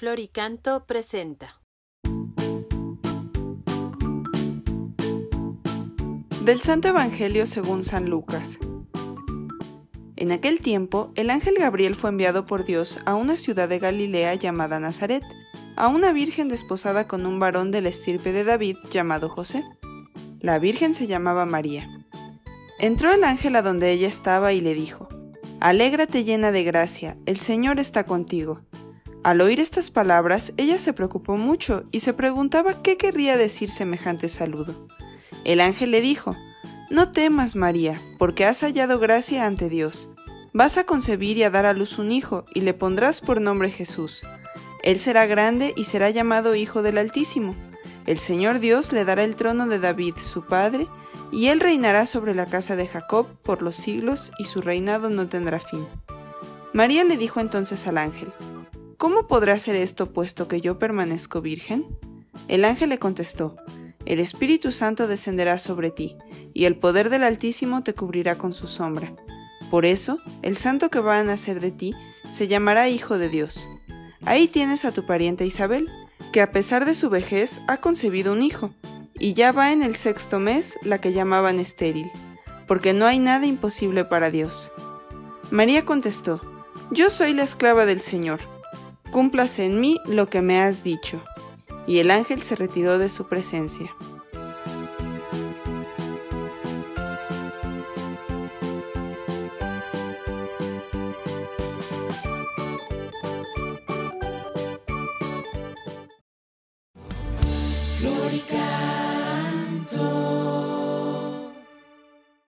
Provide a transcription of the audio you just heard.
Floricanto presenta. Del Santo Evangelio según San Lucas. En aquel tiempo, el ángel Gabriel fue enviado por Dios a una ciudad de Galilea llamada Nazaret, a una virgen desposada con un varón de la estirpe de David llamado José. La virgen se llamaba María. Entró el ángel a donde ella estaba y le dijo, Alégrate llena de gracia, el Señor está contigo. Al oír estas palabras, ella se preocupó mucho y se preguntaba qué querría decir semejante saludo. El ángel le dijo, No temas, María, porque has hallado gracia ante Dios. Vas a concebir y a dar a luz un hijo, y le pondrás por nombre Jesús. Él será grande y será llamado Hijo del Altísimo. El Señor Dios le dará el trono de David, su padre, y él reinará sobre la casa de Jacob por los siglos, y su reinado no tendrá fin. María le dijo entonces al ángel, ¿Cómo podrá ser esto puesto que yo permanezco virgen? El ángel le contestó, El Espíritu Santo descenderá sobre ti, y el poder del Altísimo te cubrirá con su sombra. Por eso, el santo que va a nacer de ti se llamará Hijo de Dios. Ahí tienes a tu pariente Isabel, que a pesar de su vejez ha concebido un hijo, y ya va en el sexto mes la que llamaban estéril, porque no hay nada imposible para Dios. María contestó, Yo soy la esclava del Señor cúmplase en mí lo que me has dicho. Y el ángel se retiró de su presencia.